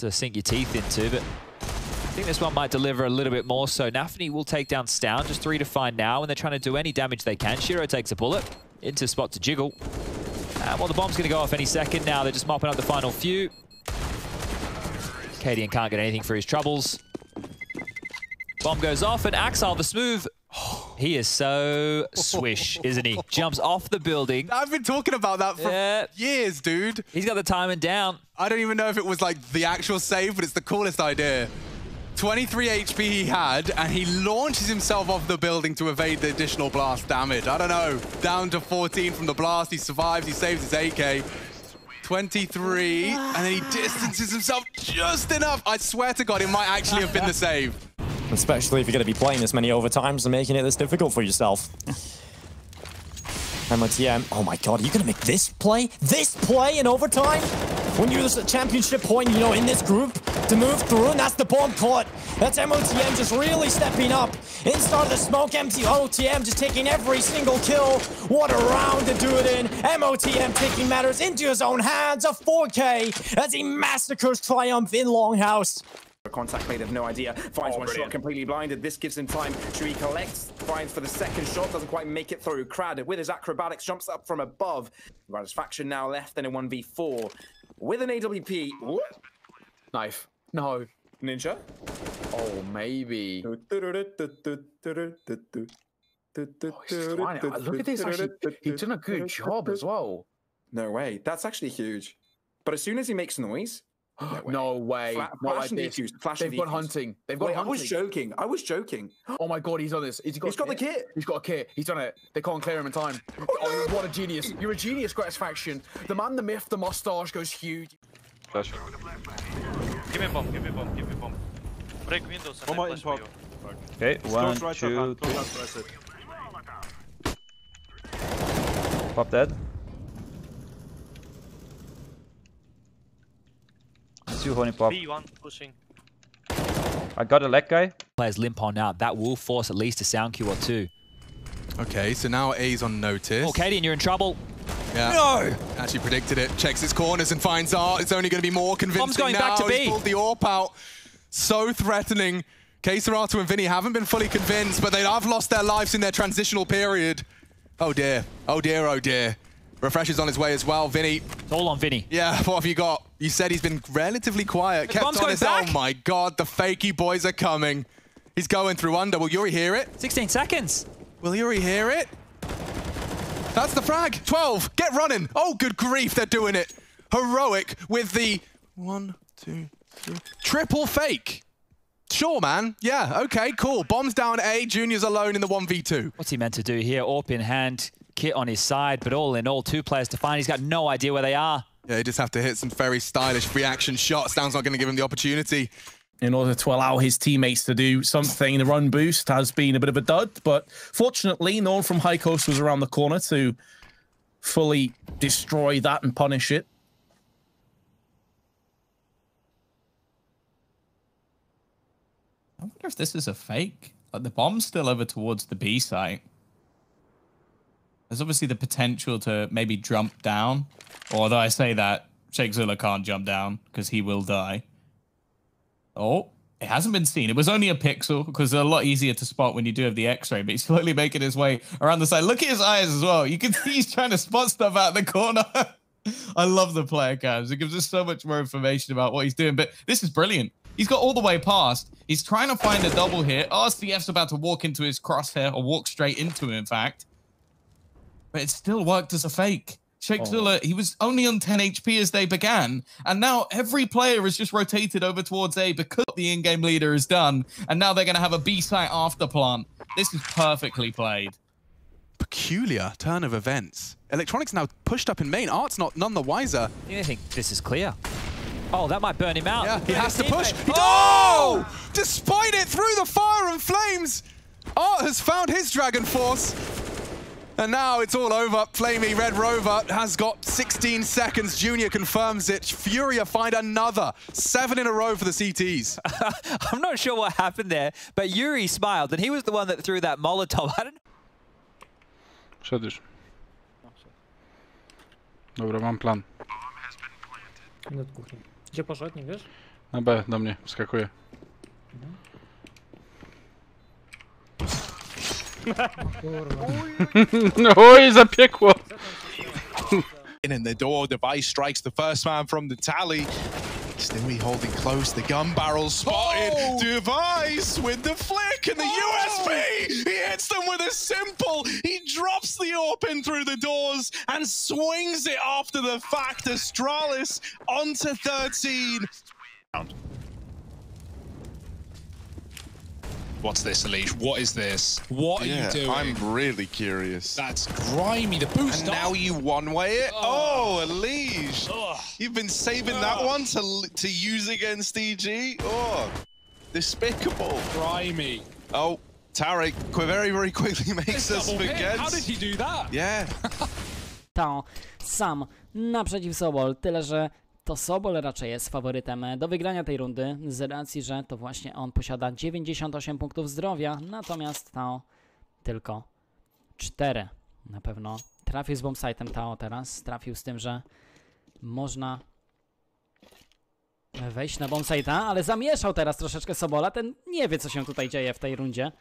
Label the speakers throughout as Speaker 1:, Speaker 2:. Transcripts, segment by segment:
Speaker 1: to sink your teeth into, but I think this one might deliver a little bit more so. Nafany will take down Stound, just three to find now, and they're trying to do any damage they can. Shiro takes a bullet into spot to Jiggle. Uh, well, the bomb's going to go off any second now. They're just mopping up the final few. Cadian can't get anything for his troubles. Bomb goes off, and Axile, the smooth, he is so swish, isn't he? Jumps off the building.
Speaker 2: I've been talking about that for
Speaker 1: Yeah.
Speaker 2: years, dude.
Speaker 1: He's got the timing down.
Speaker 2: I don't even know if it was like the actual save, but it's the coolest idea. 23 HP he had, and he launches himself off the building to evade the additional blast damage. I don't know. Down to 14 from the blast. He survives. He saves his AK. 23, and then he distances himself just enough. I swear to God, it might actually have been the save.
Speaker 3: Especially if you're going to be playing this many overtimes and making it this difficult for yourself. MOTM, oh my god, are you going to make this play? This play in overtime? When you're the championship point, you know, in this group to move through, and that's the bomb court. That's MOTM just really stepping up. Inside of the smoke, MOTM just taking every single kill. What a round to do it in. MOTM taking matters into his own hands. A 4K as he massacres Triumph in Longhouse.
Speaker 4: Contact they have no idea. Finds one shot, completely blinded. This gives him time. to recollect. finds for the second shot, doesn't quite make it through. Crad, with his acrobatics, jumps up from above. Gratisfaction now left in a 1v4. With an AWP. Whoop.
Speaker 5: Knife. No.
Speaker 4: Ninja.
Speaker 5: Oh, maybe. Oh, he's trying it. Look at this. Actually, he's done a good job as well.
Speaker 4: No way. That's actually huge. But as soon as he makes noise,
Speaker 5: No way.
Speaker 4: Fla-
Speaker 5: Not
Speaker 4: flash
Speaker 5: like
Speaker 4: the
Speaker 5: this.
Speaker 4: accused, flash
Speaker 5: They've
Speaker 4: in the
Speaker 5: gone hunting. They've gone
Speaker 4: Wait, I
Speaker 5: hunting.
Speaker 4: was joking. I was joking.
Speaker 5: Oh my god, he's on this. He's got,
Speaker 4: He's got the kit.
Speaker 5: He's got a kit. He's done it. They can't clear him in time. Oh, oh what a genius. You're a genius, Gratisfaction. The man, the myth, the mustache goes huge.
Speaker 6: Flash.
Speaker 7: Give me bomb, give me bomb, give me bomb. Break windows and
Speaker 6: One more
Speaker 7: I
Speaker 6: in
Speaker 7: flash for
Speaker 6: pop.
Speaker 7: you.
Speaker 6: Okay, one,
Speaker 8: Close right
Speaker 6: two,
Speaker 8: side,
Speaker 6: three.
Speaker 8: close right side.
Speaker 6: Pop dead. Two holding pop.
Speaker 7: B1 pushing.
Speaker 6: I got a leg guy.
Speaker 1: Players limp on out. That will force at least a sound cue or two.
Speaker 2: Okay, so now A's on notice.
Speaker 1: Oh, Cadian, you're in trouble.
Speaker 2: Yeah.
Speaker 1: No!
Speaker 2: Actually predicted it. Checks his corners and finds Art. It's only going to be more convincing
Speaker 1: going
Speaker 2: now.
Speaker 1: back to
Speaker 2: He's pulled the AWP out. So threatening. KSCERATO and Vinny haven't been fully convinced, but they have lost their lives in their transitional period. Oh dear. Oh dear, oh dear. Refresh is on his way as well. Vinny,
Speaker 1: It's all on Vinny.
Speaker 2: yeah, what have you got? You said he's been relatively quiet.
Speaker 1: The
Speaker 2: Kept
Speaker 1: bomb's
Speaker 2: on
Speaker 1: going
Speaker 2: his oh
Speaker 1: back.
Speaker 2: Oh my god, the fakey boys are coming. He's going through under. Will Yuri hear it?
Speaker 1: 16 seconds.
Speaker 2: Will Yuri hear it? That's the frag. 12. Get running. Oh, good grief, they're doing it. Heroic with the one, two, three. Triple fake. Sure, man. Yeah, okay, cool. Bombs down A. Junior's alone in the 1v2.
Speaker 1: What's he meant to do here? AWP in hand, kit on his side, but all in all, two players to find. He's got no idea where they are.
Speaker 2: Yeah, they just have to hit some very stylish reaction shots. Stan's not going to give him the opportunity.
Speaker 9: in order to allow his teammates to do something. The run boost has been a bit of a dud, but fortunately, no one from High Coast was around the corner to fully destroy that and punish it.
Speaker 10: I wonder if this is a fake. Like the bomb's still over towards the B site. There's obviously the potential to maybe jump down. Although I say that, Zula can't jump down because he will die. Oh, it hasn't been seen. It was only a pixel because they're a lot easier to spot when you do have the X-ray. But he's slowly making his way around the side. Look at his eyes as well. You can see he's trying to spot stuff out the corner. I love the player cams. It gives us so much more information about what he's doing. But this is brilliant. He's got all the way past. He's trying to find a double here. RCF's about to walk into his crosshair or walk straight into him, in fact. But it still worked as a fake. Sheikh oh. Zula, he was only on 10 HP as they began, and now every player has just rotated over towards A because the in-game leader is done, and now they're going to have a B site after plant. This is perfectly played.
Speaker 2: Peculiar turn of events. Electronics now pushed up in main. Art's not none the wiser.
Speaker 1: I think this is clear. Oh, that might burn him out.
Speaker 2: Yeah, he has to push.
Speaker 1: teammate.
Speaker 2: He- oh! oh! Despite it, through the fire and flames, Art has found his DragonForce. And now it's all over. Flamey Red Rover has got 16 seconds. Junior confirms it. Furia find another. Seven in a row for the CTs.
Speaker 1: I'm not sure what happened there, but Yuri smiled, and he was the one that threw that Molotov. I don't
Speaker 6: Przedłuż. Dobra, mam plan.
Speaker 8: Idę od kuchni. Gdzie poszedł, nie wiesz?
Speaker 11: Na B, do mnie, wskakuje.
Speaker 8: Kurwa.
Speaker 11: Oj, zapiekło!
Speaker 12: in the door. Device strikes the first man from the tally. Stewie holding close. The gun barrel spotted. Oh! Device with the flick and the oh! USP. He hits them with a simple. He drops the open through the doors and swings it after the fact. Astralis onto 13.
Speaker 13: What's this, Elige? What is this? What are
Speaker 12: Yeah,
Speaker 13: you doing?
Speaker 12: I'm really curious.
Speaker 13: That's grimy. The boost
Speaker 12: And now you one way it. Oh, oh Elige. You've been saving that one to to use against EG. Oh, despicable.
Speaker 13: grimy.
Speaker 12: Oh, Tarek qu- very very quickly makes us forget.
Speaker 13: How did he do that?
Speaker 12: Yeah.
Speaker 14: Tao sam naprzeciw Sobol, tyle że to Sobol raczej jest faworytem do wygrania tej rundy z racji, że to właśnie on posiada 98 punktów zdrowia, natomiast Tao tylko 4. Na pewno trafił z bombsite'em Tao teraz, trafił z tym, że można wejść na bombsite'a, ale zamieszał teraz troszeczkę Sobola, ten nie wie co się tutaj dzieje w tej rundzie,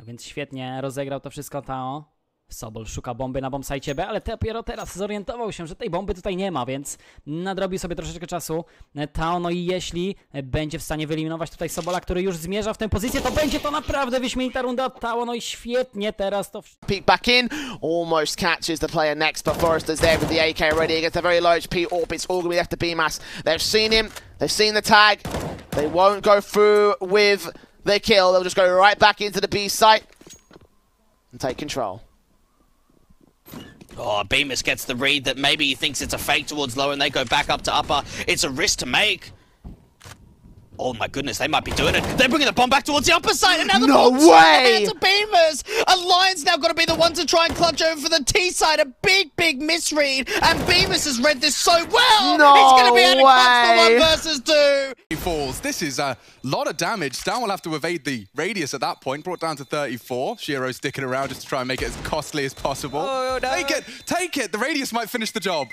Speaker 14: więc świetnie rozegrał to wszystko Tao. Sobol szuka bomby na bombsite B, ale dopiero teraz zorientował się, że tej bomby tutaj nie ma, więc nadrobił sobie troszeczkę czasu. Tao, no i jeśli będzie w stanie wyeliminować tutaj Sobola, który już zmierza w tę pozycję, to będzie to naprawdę wyśmienita runda od Tao, no i świetnie teraz to
Speaker 15: Peek back in, almost catches the player next, but Forrester's there with the AK ready against a very low HP AWP. It's all going to be left to BMAS. They've seen him, they've seen the tag. They won't go through with the kill. They'll just go right back into the B site and take control.
Speaker 16: Oh, Bemis gets the read that maybe he thinks it's a fake towards low and they go back up to upper. It's a risk to make. Oh my goodness, they might be doing it. They're bringing the bomb back towards the upper side and now the
Speaker 15: No
Speaker 16: bomb's in the
Speaker 15: way!
Speaker 16: hands of Bemis. Alliance now got to be the one to try and clutch over for the T side. A big, big misread. And Bemis has read this so well.
Speaker 15: No
Speaker 16: He's going to be able to clutch the
Speaker 15: way.
Speaker 16: one versus two.
Speaker 2: He falls. This is a lot of damage. Stan will have to evade the radius at that point. Brought down to 34. Shiro sticking around just to try and make it as costly as possible.
Speaker 1: Oh, no.
Speaker 2: Take it! Take it! The radius might finish the job.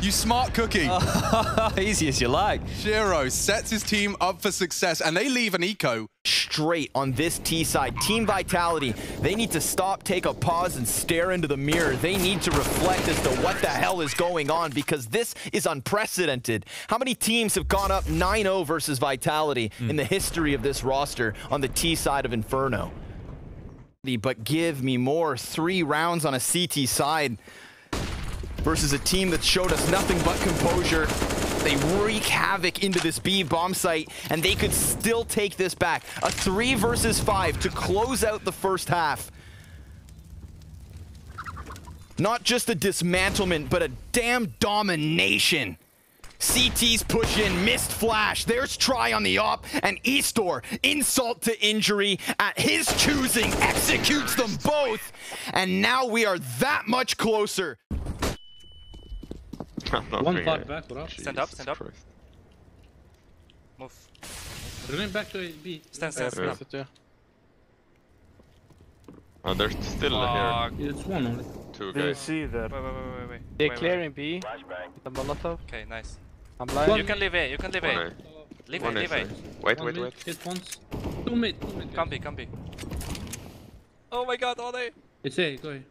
Speaker 2: You smart cookie.
Speaker 1: Easy as you like.
Speaker 2: Shiro sets his team up for success, and they leave an eco.
Speaker 17: straight on this T side. Team Vitality, they need to stop, take a pause, and stare into the mirror. They need to reflect as to what the hell is going on because this is unprecedented. How many teams have gone up 9-0 versus Vitality hmm. in the history of this roster on the T side of Inferno? But give me more. Three rounds on a CT side versus a team that showed us nothing but composure. They wreak havoc into this B bomb site, and they could still take this back. A three versus five to close out the first half. Not just a dismantlement, but a damn domination. CT's push in, missed flash. There's try on the op, and Eastor, insult to injury, at his choosing, executes them both. And now we are that much closer.
Speaker 11: One part back, bro.
Speaker 7: Stand up, stand up. Move.
Speaker 11: Running back to B.
Speaker 7: Stand, stand, stand up.
Speaker 11: Yeah.
Speaker 18: Oh, there's still
Speaker 7: Fuck.
Speaker 18: here.
Speaker 11: It's one only.
Speaker 18: Two
Speaker 7: Did you
Speaker 18: guys.
Speaker 7: see that? Wait, wait, wait, wait, wait.
Speaker 18: They're
Speaker 7: wait,
Speaker 18: clearing
Speaker 7: wait.
Speaker 18: B. The Molotov.
Speaker 7: Okay, nice.
Speaker 18: I'm blind.
Speaker 7: You can leave A, you can leave
Speaker 18: One
Speaker 7: A.
Speaker 18: A.
Speaker 7: Leave
Speaker 18: One
Speaker 7: A,
Speaker 18: A,
Speaker 7: leave A.
Speaker 18: Wait,
Speaker 11: One
Speaker 18: wait,
Speaker 11: mid,
Speaker 18: wait.
Speaker 11: Hit once. Two mid, two mid.
Speaker 7: Come B, come B. Oh my god, all A.
Speaker 11: It's A, go ahead.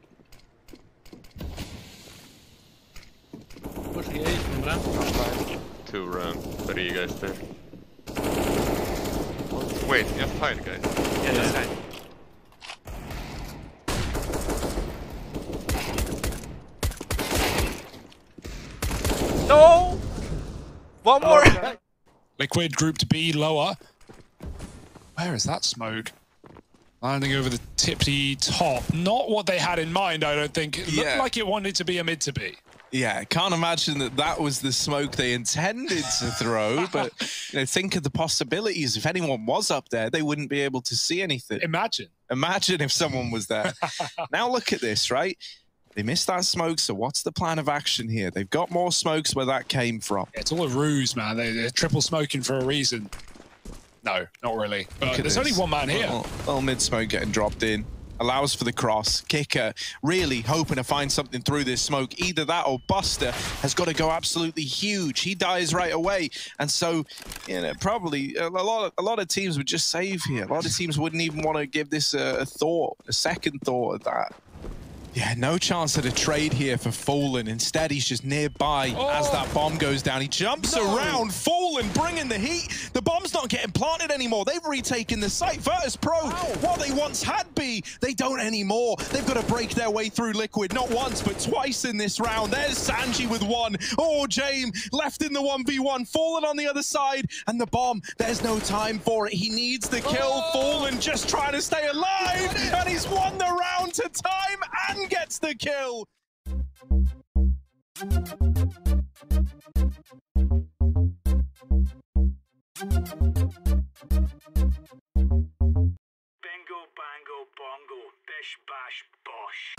Speaker 11: Pushing A from ramp.
Speaker 18: Two round. Three guys there. Wait, just hide, guys.
Speaker 7: Yeah, just hide. No! One more!
Speaker 13: Liquid grouped B lower. Where is that smoke? Landing over the tippy top. Not what they had in mind, I don't think. It looked
Speaker 12: Yeah.
Speaker 13: like it wanted to be a mid to be.
Speaker 12: Yeah, can't imagine that that was the smoke they intended to throw. but you know, think of the possibilities. If anyone was up there, they wouldn't be able to see anything.
Speaker 13: Imagine.
Speaker 12: Imagine if someone was there. now look at this, right? They missed that smoke, so what's the plan of action here? They've got more smokes where that came from.
Speaker 13: It's all a ruse, man. They, they're triple smoking for a reason. No, not really. But there's only one man here.
Speaker 12: Little, little mid smoke getting dropped in. Allows for the cross. Kicker really hoping to find something through this smoke. Either that or Buster has got to go absolutely huge. He dies right away. And so, you know, probably a lot of, a lot of teams would just save here. A lot of teams wouldn't even want to give this a, a thought, a second thought of that. Yeah, no chance at a trade here for Fallen. Instead, he's just nearby as oh. that bomb goes down. He jumps around. Fallen bringing the heat. The bomb's not getting planted anymore. They've retaken the site. Virtus Pro, what they once had be, they don't anymore. They've got to break their way through Liquid, not once, but twice in this round. There's Sanji with one. Oh, James left in the 1v1. Fallen on the other side. And the bomb, there's no time for it. He needs the kill. Oh. Fallen just trying to stay alive. And he's won the round to time and gets the kill.
Speaker 19: Bingo, bango, bongo, bish, bash, bosh.